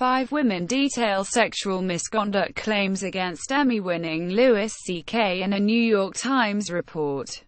five women detail sexual misconduct claims against Emmy-winning Louis C.K. in a New York Times report.